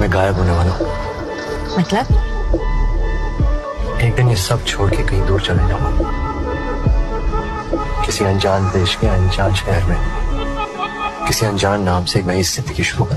मैं गायब होने वाला हूँ। मतलब? एक दिन ये सब छोड़ के कहीं दूर चले जाऊँगा। किसी अनजान देश के अनजान शहर में। किसी अनजान नाम से एक नई ज़िंदगी शुरू करूँ